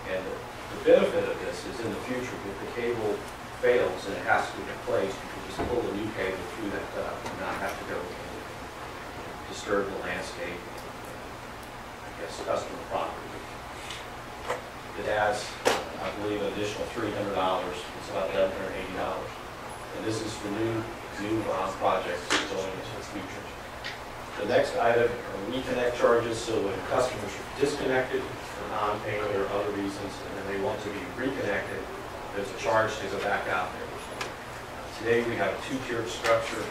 E: And the benefit of this is in the future, if the cable fails and it has to be replaced, you can just pull a new cable through that duct and not have to go and disturb the landscape, I guess, customer property. It adds, I believe, an additional three hundred dollars, it's about eleven hundred eighty dollars. And this is for new, new uh, projects going into the future. The next item are reconnect charges, so when customers are disconnected for non-payment or other reasons, and then they want to be reconnected, there's a charge to go back out there. Today, we have a two-tiered structure.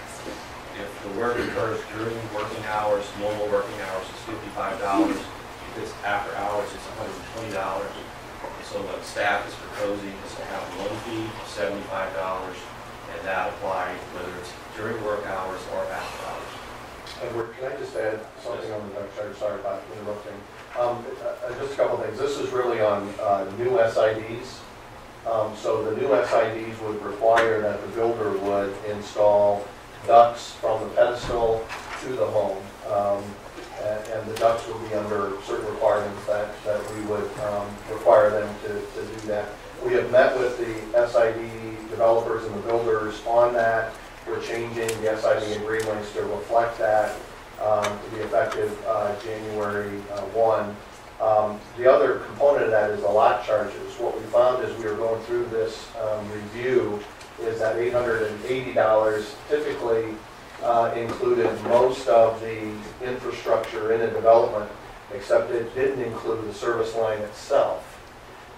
E: If the work occurs during working hours, normal working hours is fifty-five dollars. If it's after hours, it's hundred and twenty dollars. So what staff is proposing is to have one fee of seventy-five dollars, and that applies whether it's during work hours or after hours.
F: Edward, can I just add something on the charge? Sorry about interrupting. Um, uh, uh, Just a couple things. This is really on uh, new SIDs. Um, So the new SIDs would require that the builder would install ducts from the pedestal to the home. Um, And and the ducts would be under certain requirements that, that we would um, require them to, to do that. We have met with the SID developers and the builders on that. We're changing the SID agreements to reflect that, um, to be effective, uh, January, uh, one. Um, the other component of that is the lot charges. What we found as we were going through this, um, review is that eight hundred and eighty dollars typically, uh, included most of the infrastructure in a development, except it didn't include the service line itself.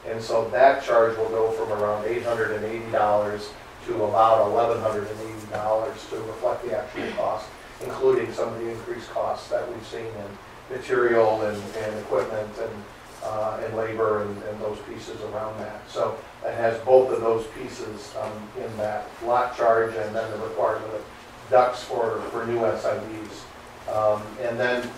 F: And so that charge will go from around eight hundred and eighty dollars to about eleven hundred and eighty dollars to reflect the actual cost, including some of the increased costs that we've seen in material and, and equipment and, uh, and labor and, and those pieces around that. So it has both of those pieces, um, in that lot charge and then the requirement of ducts for, for new SIDs. Um, and then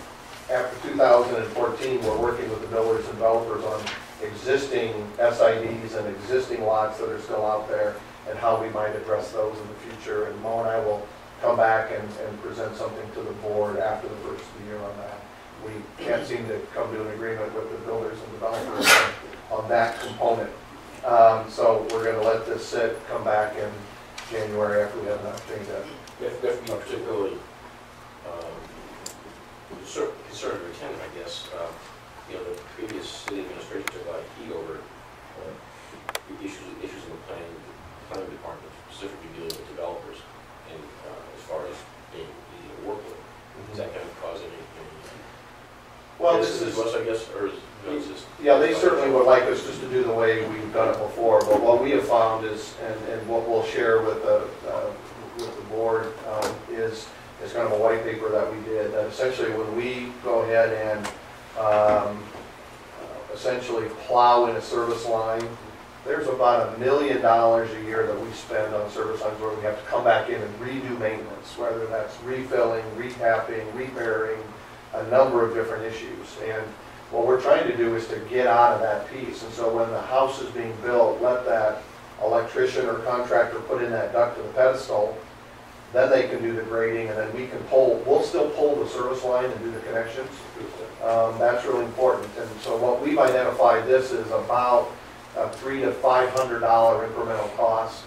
F: after 2014, we're working with the builders and developers on existing SIDs and existing lots that are still out there and how we might address those in the future. And Mo and I will come back and, and present something to the board after the first of the year on that. we can't seem to come to an agreement with the builders and developers on- that component. Um, So we're gonna let this sit, come back in January after we have
C: That that would be particularly um, concern concern of Ken, I guess. Uh, You know, the previous city administration took a lot of heat over uh, issues, issues in the planning, planning department, specifically dealing with as far as being easy to work with. Is that going to cause any? any
F: Well, this is,
C: us, I guess, or is no, it's just?
F: yeah, they certainly would like us just to do the way we've done it before, but what we have found is, and, and what we'll share with the, uh, with the board, um, is, is kind of a white paper that we did, that essentially when we go ahead and, um, uh, essentially plow in a service line, there's about a million dollars a year that we spend on service lines where we have to come back in and redo maintenance, whether that's refilling, retapping, repairing, a number of different issues. And what we're trying to do is to get out of that piece. And so when the house is being built, let that electrician or contractor put in that duct to the pedestal, then they can do the grading, and then we can pull, we'll still pull the service line and do the connections. Um, That's really important. And so what we've identified, this is about a three to five hundred dollar incremental cost.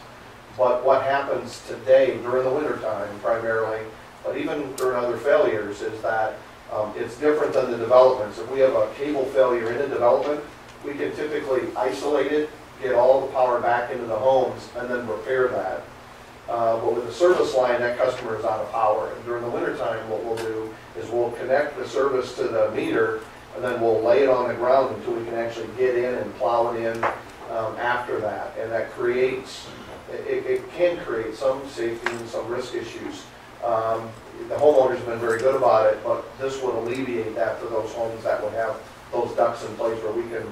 F: But what happens today during the wintertime primarily, but even during other failures, is that um, it's different than the developments. If we have a cable failure in a development, we can typically isolate it, get all the power back into the homes, and then repair that. Uh, But with the service line, that customer is out of power. And during the wintertime, what we'll do is we'll connect the service to the meter, and then we'll lay it on the ground until we can actually get in and plow it in um, after that. And that creates, it, it can create some safety and some risk issues. Um, The homeowner's been very good about it, but this would alleviate that for those homes that would have those ducts in place where we can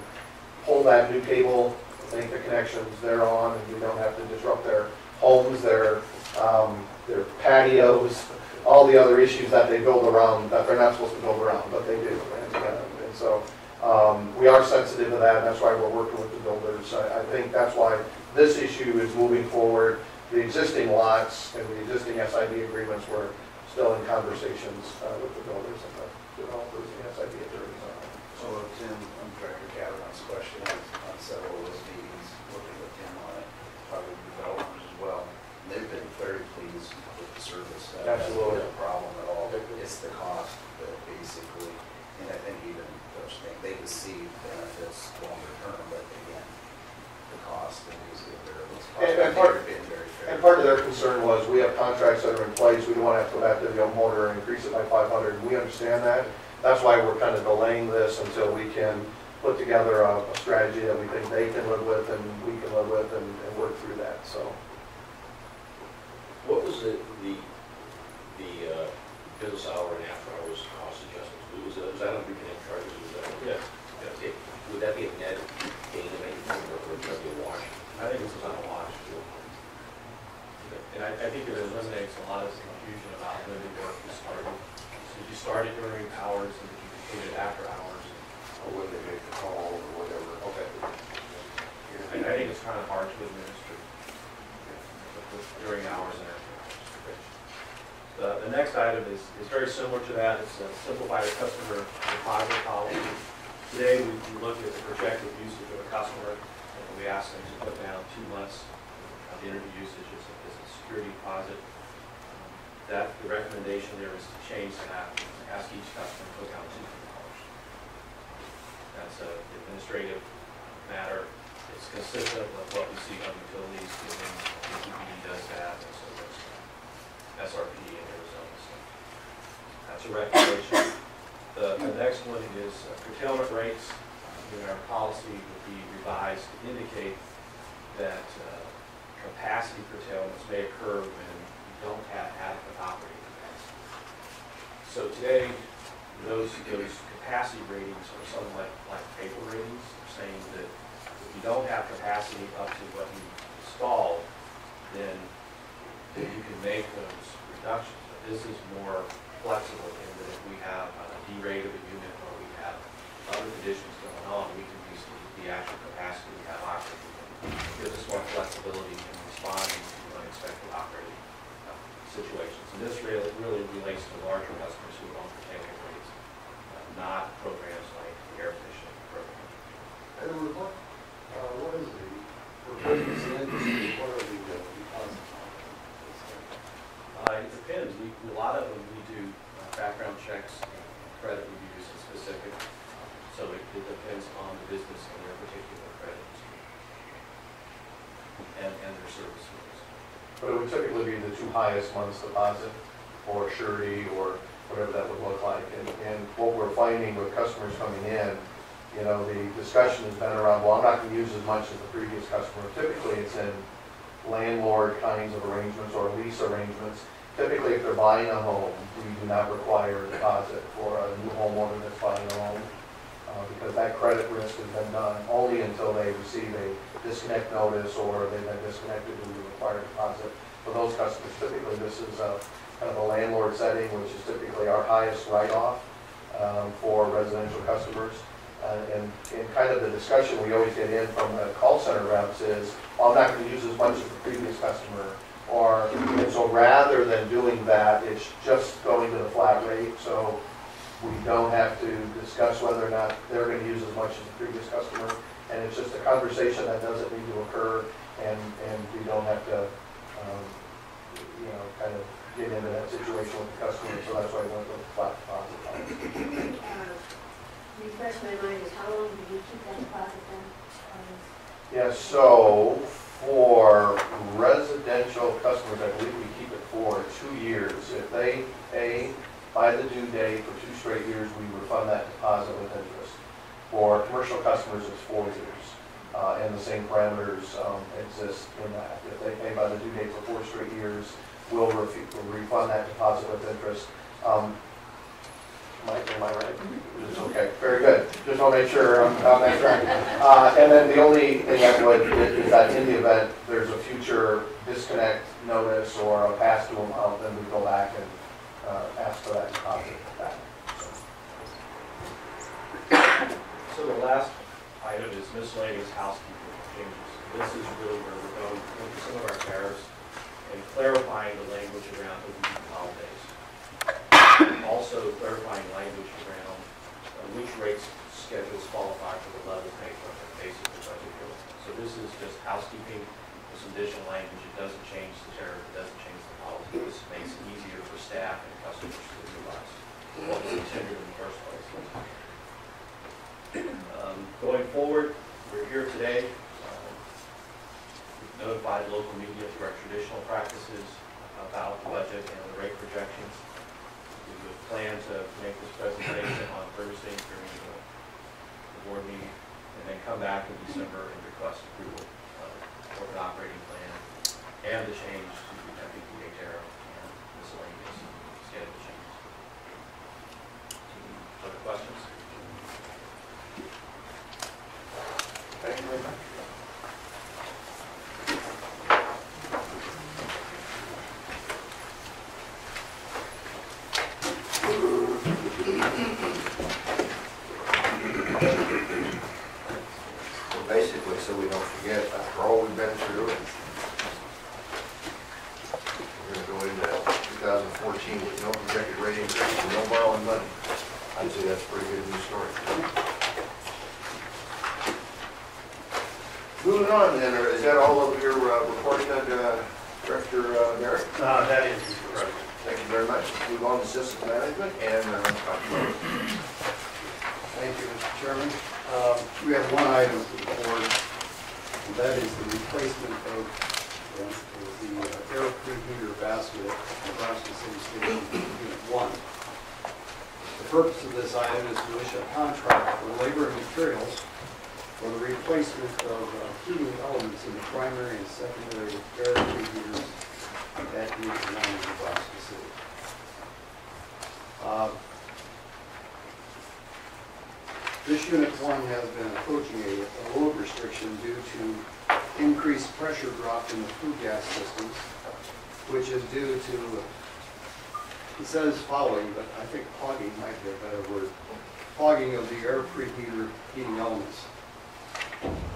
F: pull that new cable, make the connections they're on, and we don't have to disrupt their homes, their, um, their patios, all the other issues that they build around, that they're not supposed to build around, but they do. And, uh, so, um, we are sensitive to that, and that's why we're working with the builders. I, I think that's why this issue is moving forward. The existing lots and the existing SID agreements, we're still in conversations, uh, with the builders and the developers and the SID attorneys.
J: So Tim, I'm Director Cavanaugh's question on on several of those meetings, working with Tim on it, probably developers as well. And They've been very pleased with the service.
F: Absolutely.
J: a problem at all. It's the cost that basically, and I think even those things, they can see benefits longer term, but again, the cost and these are variables.
F: And- and part-. And part of their concern was, we have contracts that are in place, we don't want to have to go back to the homeowner and increase it by five hundred, we understand that. That's why we're kind of delaying this until we can put together a, a strategy that we think they can live with and we can live with and, and work through that, so.
C: What was the, the, the uh, business hour and after hours cost adjustments? Was that, was that on reconnect charges? Was that?
E: Yes.
C: Okay. Would that be a net gain of anything or would that be a wash?
E: I think this is on a watch. And I, I think it eliminates a lot of confusion about when the work is started. So did you start it during hours it after hours?
F: Or uh, when they make the call or whatever.
E: Okay. I, I think it's kind of hard to administer during hours and after hours. The, the next item is, is very similar to that. It's a simplified customer deposit policy. Today, we, we look at the projected usage of a customer, and we ask them to put down two months of the energy usage as a, as a security deposit. Um, that, the recommendation there is to change that, ask each customer to put down two hundred dollars. That's an administrative matter. It's consistent with what we see on utilities, given DEP does that, and so does uh, SRP in Arizona. So That's a recommendation. The, the next one is uh, curtailment rates. Uh, in our policy would be revised to indicate that uh, capacity curtailments may occur when you don't have adequate operating. So today, those, those capacity ratings are somewhat like paper ratings, They're saying that if you don't have capacity up to what you installed, then you can make those reductions. But this is more flexible in that if we have a derate of a unit or we have other conditions going on, we can use the, the actual capacity we have operating. Gives us more flexibility in responding to unexpected operating situations. And this really, really relates to larger customers who own container rates, not programs like the air conditioning program. And what, uh, what is the, for business and
K: industry, what are the uh, deposits on
E: uh, It depends. We, a lot of them, we do uh, background checks and credit reviews and specific. So it, it depends on the business and their particular credit and, and their service.
F: But it would typically be the two highest months deposit, or surety, or whatever that would look like. And, and what we're finding with customers coming in, you know, the discussion has been around, well, I'm not gonna use as much as the previous customer. Typically, it's in landlord kinds of arrangements or lease arrangements. Typically, if they're buying a home, we do not require a deposit for a new homeowner that's buying a home, uh, because that credit risk has been done only until they receive a disconnect notice or they've been disconnected and we require a deposit. For those customers, typically, this is a kind of a landlord setting, which is typically our highest write-off um, for residential customers. Uh, And, and kind of the discussion we always get in from the call center reps is, "Oh, I'm not going to use as much as the previous customer. Or, and so rather than doing that, it's just going to the flat rate, so we don't have to discuss whether or not they're going to use as much as the previous customer. And it's just a conversation that doesn't need to occur, and, and we don't have to, um, you know, kind of get into that situation with the customer, so that's why I went with the flat deposit policy.
D: Uh, Refresh my mind, is how long do you keep that deposit then?
F: Yeah, so for residential customers, I believe we keep it for two years. If they pay by the due date for two straight years, we refund that deposit with interest. For commercial customers, it's four years. Uh, and the same parameters, um, exist in that. If they pay by the due date for four straight years, we'll we'll refund that deposit with interest. Um, Mike, am I right? It's okay, very good. Just want to make sure I'm on that track. Uh, And then the only thing I would, is that in the event there's a future disconnect notice or a past due amount, then we go back and uh, ask for that deposit back.
E: So the last item is miscellaneous housekeeping changes. This is really where we're going into some of our tariffs and clarifying the language around the holidays. Also clarifying language around uh, which rates schedules qualify for the level pay from the budget. So this is just housekeeping, with some additional language. It doesn't change the tariff, it doesn't change the policy. This makes it easier for staff and customers to utilize what intended in the first place. Um, Going forward, we're here today. um, We've notified local media through our traditional practices about the budget and the rate projections. We would plan to make this presentation on Thursday during the the board meeting, and then come back in December and request approval of the corporate operating plan and the change to the FPPA tariff and miscellaneous schedule changes. Any other questions?
F: Thank you very much.
B: So basically, so we don't forget, after all we've been through, and we're gonna go into 2014 with no projected rate increase and no borrowing money. I'd say that's a pretty good news story. Moving on then, or is that all of your uh, reporting on uh, Director uh, Merritt?
A: Uh, That is, Mr. President.
B: Thank you very much. Move on to systems management and uh,
K: Thank you, Mr. Chairman. Um, We have one item for the board, and that is the replacement of uh, the uh, air preheater basket at Nebraska City Station Unit 1. The purpose of this item is to issue a contract for labor and materials for the replacement of uh, heating elements in the primary and secondary air preheaters 1. Uh, This unit one has been approaching a a load restriction due to increased pressure drop in the flue gas systems, which is due to, it says following, but I think clogging might be a better word, clogging of the air preheater heating elements.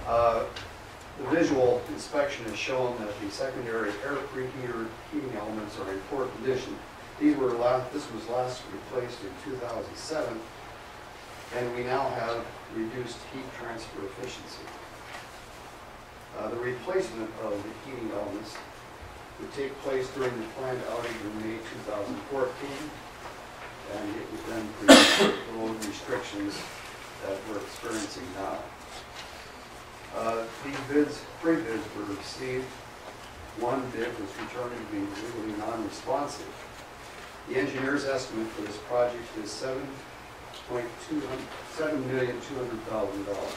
K: Uh, The visual inspection has shown that the secondary air preheater heating elements are in poor condition. These were last, this was last replaced in 2007, and we now have reduced heat transfer efficiency. Uh, The replacement of the heating elements would take place during the planned outage in May 2014, and it would then prevent the load restrictions that we're experiencing now. Uh, the bids, three bids were received. One bid was returned to be legally non-responsive. The engineer's estimate for this project is seven point two seven million two hundred thousand dollars.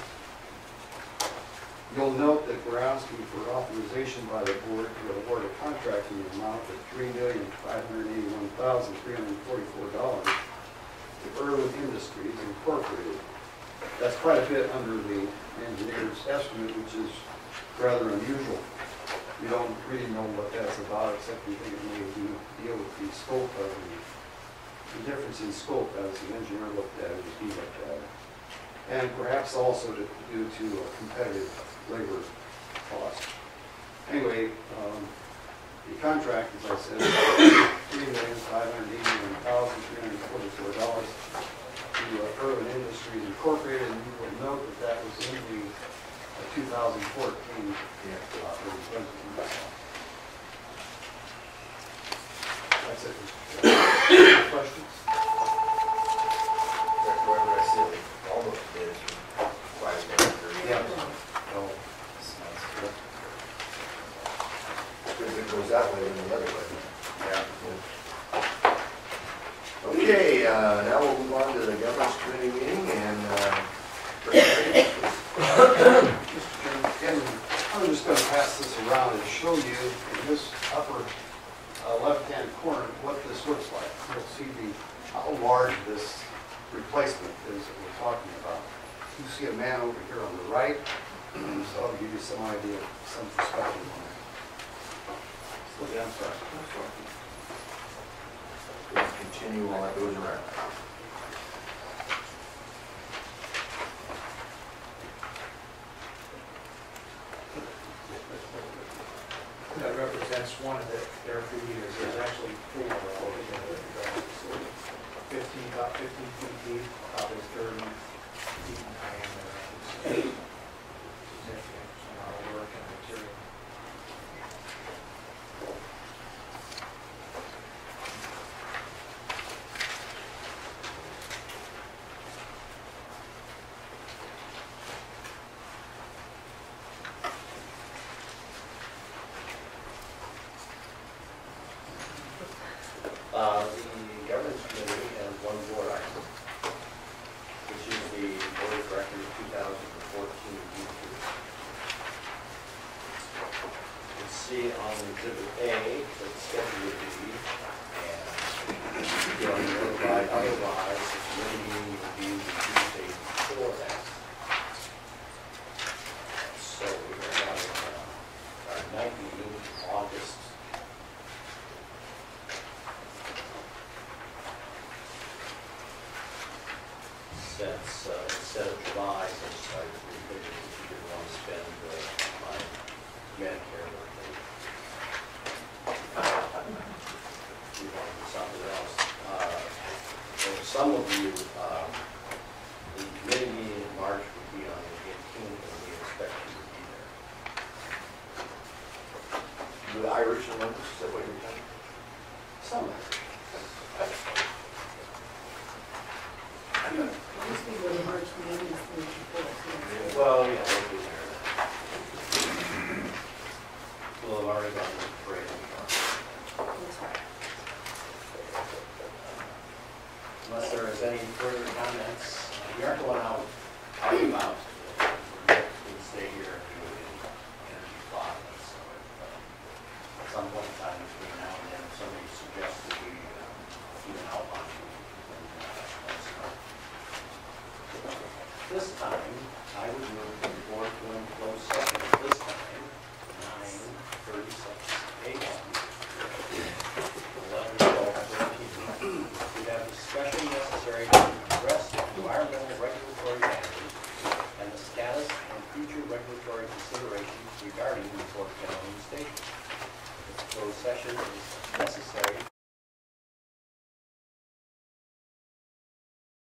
K: You'll note that we're asking for authorization by the board to award a contract in the amount of three million five hundred eighty-one thousand three hundred forty-four dollars to Irwin Industries Incorporated. That's quite a bit under the engineer's estimate, which is rather unusual. We don't really know what that's about, except we think it may deal with the scope of the, the difference in scope as the engineer looked at it, he looked at it. And perhaps also to, due to a competitive labor cost. Anyway, um, the contract, as I said, $3,581,344 to uh, Irwin Industries Incorporated, and you will note that that was in the uh, 2014 uh, operating. That's it. Questions?